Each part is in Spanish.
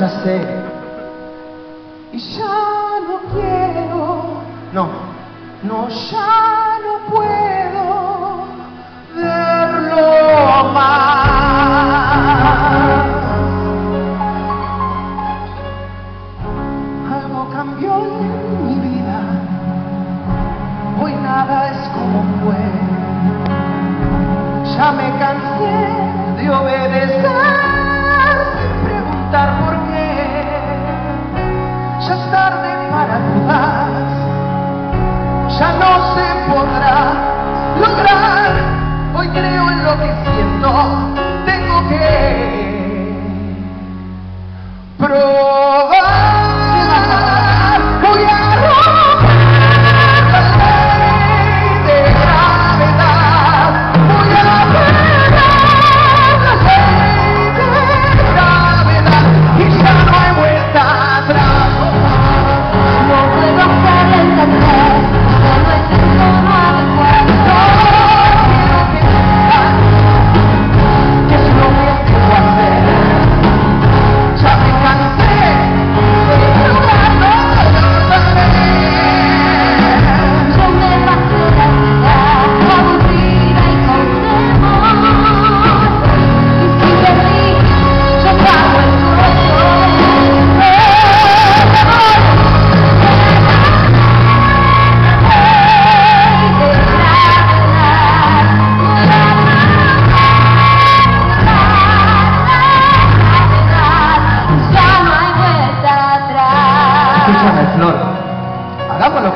Ya sé. Y ya no quiero. No, no, ya no puedo verlo más. Algo cambió en mi vida. Hoy nada es como fue. Ya me cansé de obedecer ya no se podrá lograr. Hoy creo en lo que siento,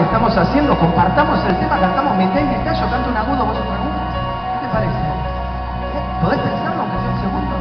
estamos haciendo, compartamos el tema, cantamos mitad y mitad, yo canto un agudo, vos un agudo. ¿Qué te parece? ¿Eh? ¿Podés pensarlo aunque sea un segundo?